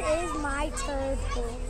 is my turtle.